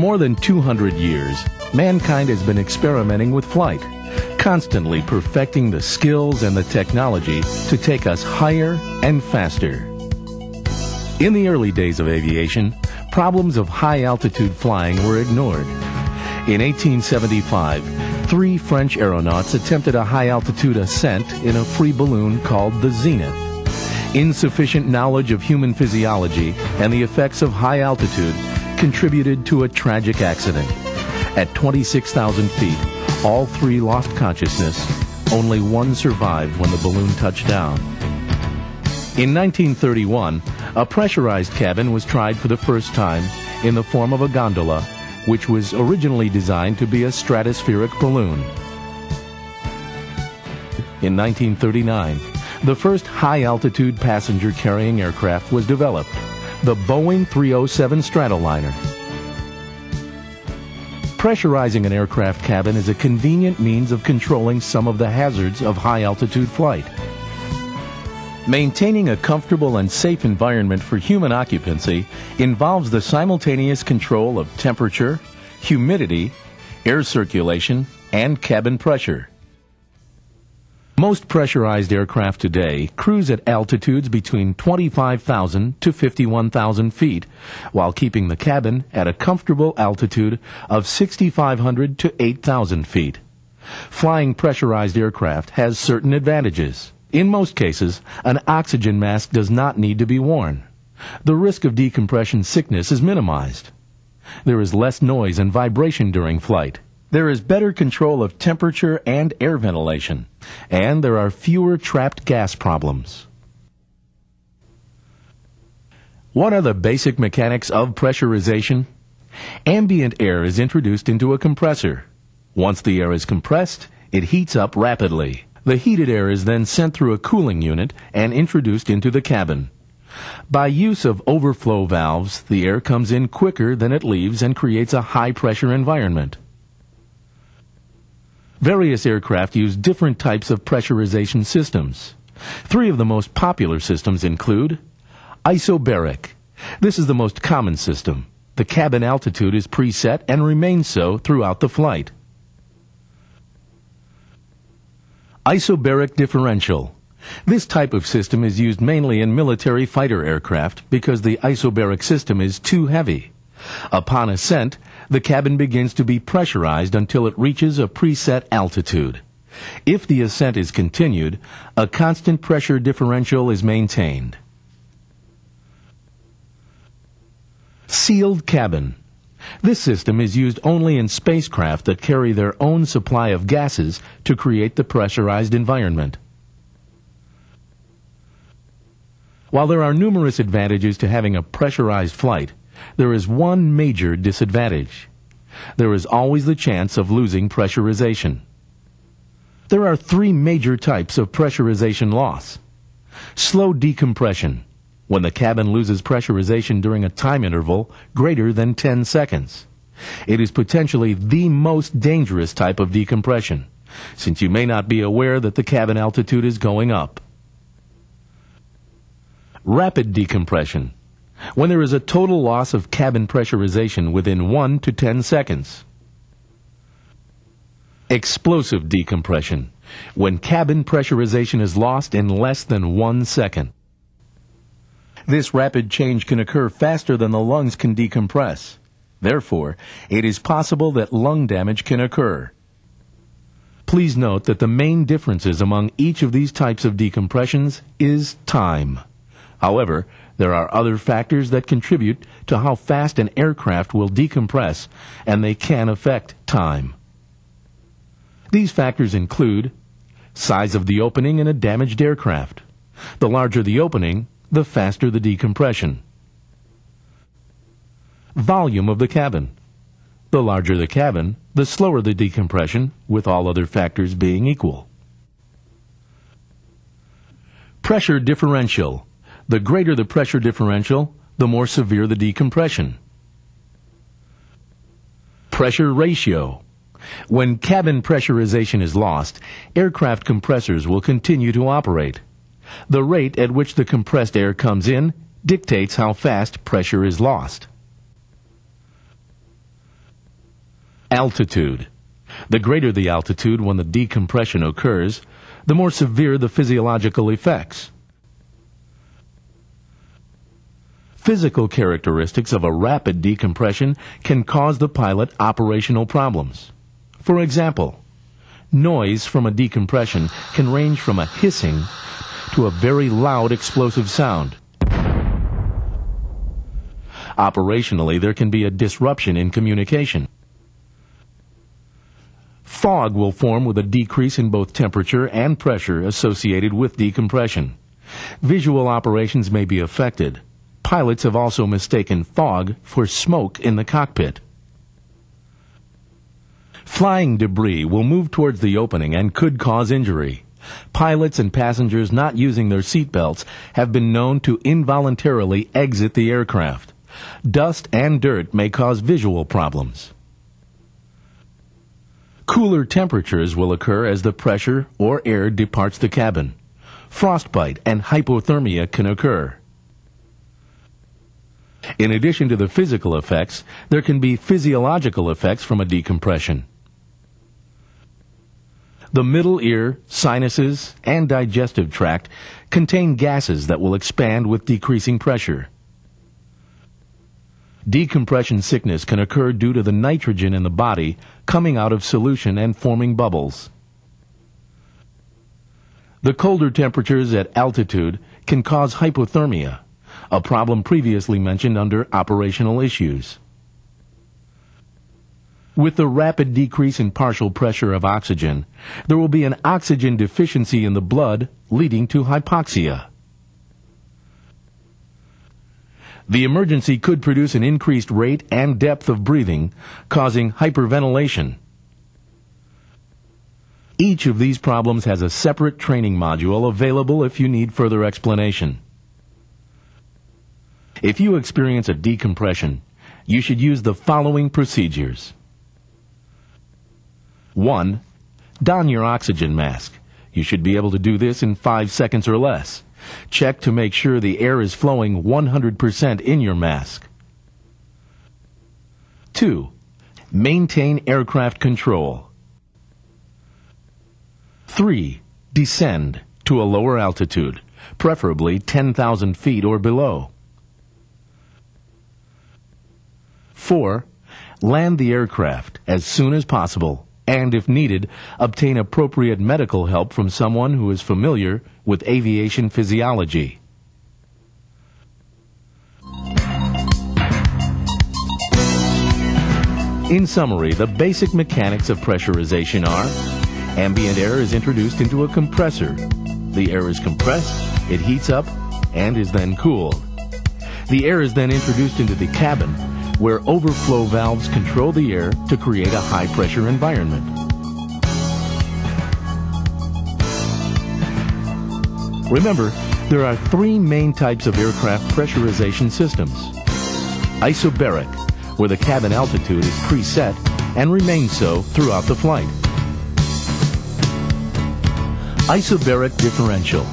More than 200 years, mankind has been experimenting with flight, constantly perfecting the skills and the technology to take us higher and faster. In the early days of aviation, problems of high altitude flying were ignored. In 1875, three French aeronauts attempted a high altitude ascent in a free balloon called the Zenith. Insufficient knowledge of human physiology and the effects of high altitude contributed to a tragic accident. At 26,000 feet, all three lost consciousness. Only one survived when the balloon touched down. In 1931, a pressurized cabin was tried for the first time in the form of a gondola, which was originally designed to be a stratospheric balloon. In 1939, the first high-altitude passenger-carrying aircraft was developed, the Boeing 307 Stratoliner. Pressurizing an aircraft cabin is a convenient means of controlling some of the hazards of high-altitude flight. Maintaining a comfortable and safe environment for human occupancy involves the simultaneous control of temperature, humidity, air circulation, and cabin pressure. Most pressurized aircraft today cruise at altitudes between 25,000 to 51,000 feet, while keeping the cabin at a comfortable altitude of 6,500 to 8,000 feet. Flying pressurized aircraft has certain advantages. In most cases, an oxygen mask does not need to be worn. The risk of decompression sickness is minimized. There is less noise and vibration during flight. There is better control of temperature and air ventilation, and there are fewer trapped gas problems. What are the basic mechanics of pressurization? Ambient air is introduced into a compressor. Once the air is compressed, it heats up rapidly. The heated air is then sent through a cooling unit and introduced into the cabin. By use of overflow valves, the air comes in quicker than it leaves and creates a high pressure environment. Various aircraft use different types of pressurization systems. Three of the most popular systems include isobaric. This is the most common system. The cabin altitude is preset and remains so throughout the flight. Isobaric differential. This type of system is used mainly in military fighter aircraft because the isobaric system is too heavy. Upon ascent, the cabin begins to be pressurized until it reaches a preset altitude. If the ascent is continued, a constant pressure differential is maintained. Sealed cabin. This system is used only in spacecraft that carry their own supply of gases to create the pressurized environment. While there are numerous advantages to having a pressurized flight, there is one major disadvantage. There is always the chance of losing pressurization. There are three major types of pressurization loss. Slow decompression, when the cabin loses pressurization during a time interval greater than 10 seconds. It is potentially the most dangerous type of decompression, since you may not be aware that the cabin altitude is going up. Rapid decompression, when there is a total loss of cabin pressurization within 1 to 10 seconds. Explosive decompression, when cabin pressurization is lost in less than one second. This rapid change can occur faster than the lungs can decompress. Therefore, it is possible that lung damage can occur. Please note that the main differences among each of these types of decompressions is time. However, there are other factors that contribute to how fast an aircraft will decompress, and they can affect time. These factors include size of the opening in a damaged aircraft. The larger the opening, the faster the decompression. Volume of the cabin. The larger the cabin, the slower the decompression, with all other factors being equal. Pressure differential. The greater the pressure differential, the more severe the decompression. Pressure ratio. When cabin pressurization is lost, aircraft compressors will continue to operate. The rate at which the compressed air comes in dictates how fast pressure is lost. Altitude. The greater the altitude when the decompression occurs, the more severe the physiological effects. Physical characteristics of a rapid decompression can cause the pilot operational problems. For example, noise from a decompression can range from a hissing to a very loud explosive sound. Operationally, there can be a disruption in communication. Fog will form with a decrease in both temperature and pressure associated with decompression. Visual operations may be affected. Pilots have also mistaken fog for smoke in the cockpit. Flying debris will move towards the opening and could cause injury. Pilots and passengers not using their seatbelts have been known to involuntarily exit the aircraft. Dust and dirt may cause visual problems. Cooler temperatures will occur as the pressure or air departs the cabin. Frostbite and hypothermia can occur. In addition to the physical effects, there can be physiological effects from a decompression. The middle ear, sinuses, and digestive tract contain gases that will expand with decreasing pressure. Decompression sickness can occur due to the nitrogen in the body coming out of solution and forming bubbles. The colder temperatures at altitude can cause hypothermia, a problem previously mentioned under operational issues. With the rapid decrease in partial pressure of oxygen, there will be an oxygen deficiency in the blood leading to hypoxia. The emergency could produce an increased rate and depth of breathing, causing hyperventilation. Each of these problems has a separate training module available if you need further explanation. If you experience a decompression, you should use the following procedures. 1. Don your oxygen mask. You should be able to do this in 5 seconds or less. Check to make sure the air is flowing 100% in your mask. 2. Maintain aircraft control. 3. Descend to a lower altitude, preferably 10,000 feet or below. 4. Land the aircraft as soon as possible and, if needed, obtain appropriate medical help from someone who is familiar with aviation physiology. In summary, the basic mechanics of pressurization are ambient air is introduced into a compressor. The air is compressed, it heats up, and is then cooled. The air is then introduced into the cabin where overflow valves control the air to create a high pressure environment. Remember, there are three main types of aircraft pressurization systems. Isobaric, where the cabin altitude is preset and remains so throughout the flight. Isobaric differential.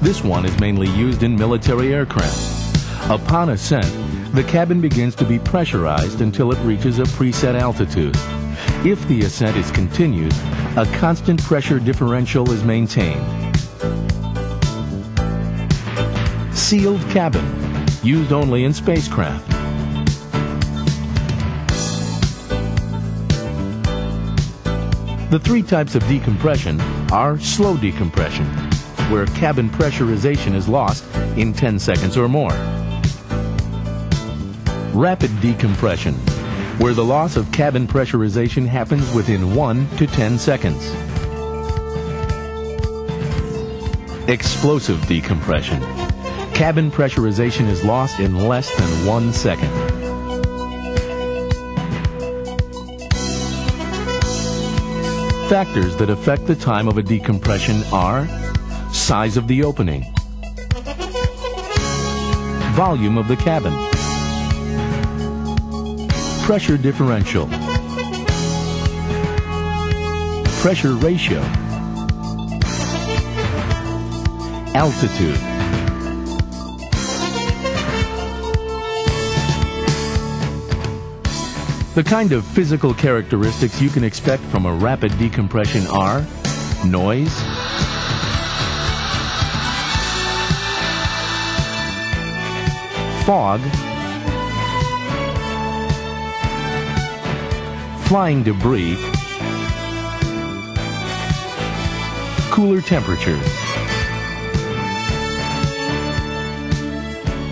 This one is mainly used in military aircraft. Upon ascent, the cabin begins to be pressurized until it reaches a preset altitude. If the ascent is continued, a constant pressure differential is maintained. Sealed cabin, used only in spacecraft. The three types of decompression are slow decompression, where cabin pressurization is lost in 10 seconds or more rapid decompression, where the loss of cabin pressurization happens within 1 to 10 seconds. Explosive decompression. Cabin pressurization is lost in less than one second. Factors that affect the time of a decompression are size of the opening, volume of the cabin, pressure differential, pressure ratio, altitude, The kind of physical characteristics you can expect from a rapid decompression are noise, fog, flying debris, cooler temperatures.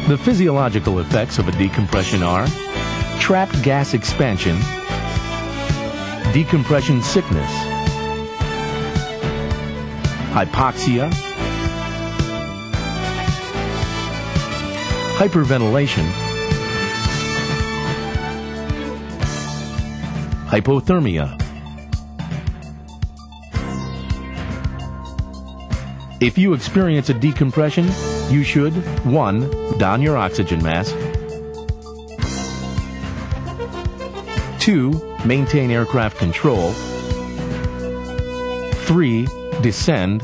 The physiological effects of a decompression are trapped gas expansion, decompression sickness, hypoxia, hyperventilation, hypothermia. If you experience a decompression, you should 1. Don your oxygen mask. 2. Maintain aircraft control. 3. Descend.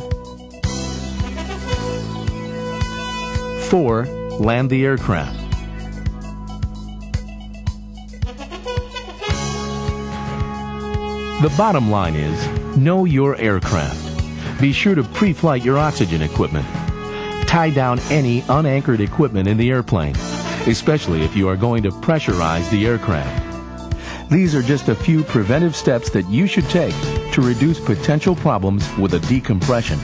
4. Land the aircraft. The bottom line is, know your aircraft. Be sure to pre-flight your oxygen equipment. Tie down any unanchored equipment in the airplane, especially if you are going to pressurize the aircraft. These are just a few preventive steps that you should take to reduce potential problems with a decompression.